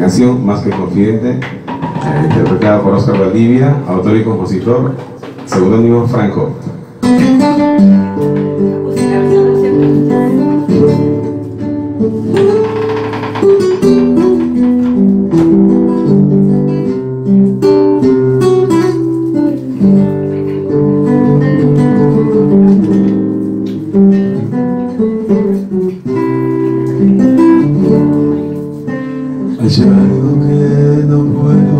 Canción Más que Confidente, eh, interpretada por Oscar Valdivia, autor y compositor, seudónimo Franco. Hay algo que no puedo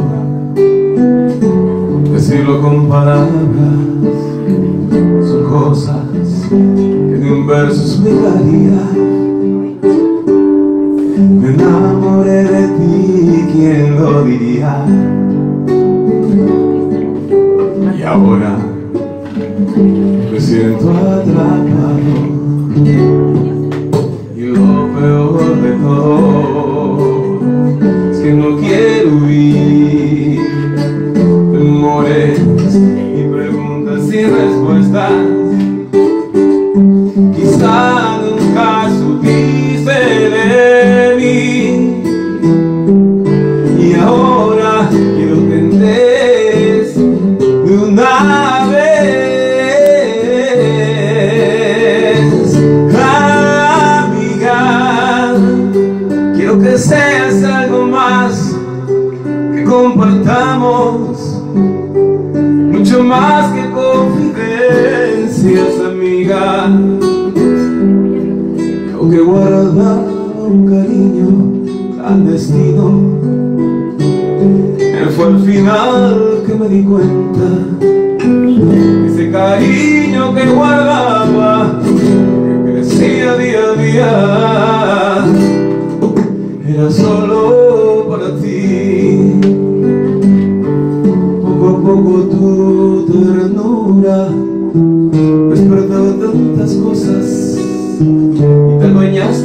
decirlo con palabras, son cosas que de un verso explicaría. Me enamoré de ti, ¿quién lo diría? Y ahora me siento atrapado. Sin respuestas. Quizá nunca supiste de mí. Y ahora quiero que de una vez. Amiga, quiero que seas algo más que compartamos, mucho más confidencias, amiga. Creo que guardaba un cariño clandestino. Eh, Fue al final que me di cuenta ese cariño que guardaba que crecía día a día era solo para ti poco a poco tu ternura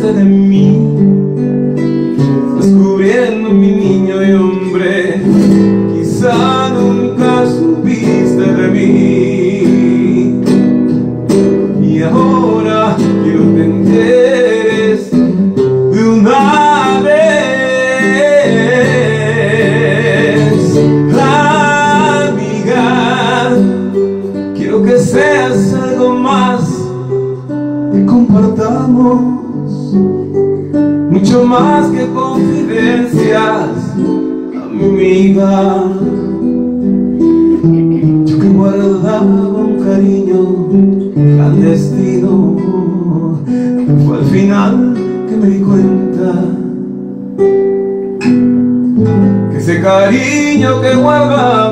de mí descubriendo mi niño y hombre quizá nunca supiste de mí. Y ahora quiero que de una vez amiga quiero que seas algo más que compartamos mucho más que confidencias amiga. Yo que guardaba un cariño clandestino fue al final que me di cuenta que ese cariño que guardaba